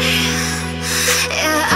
yeah, yeah.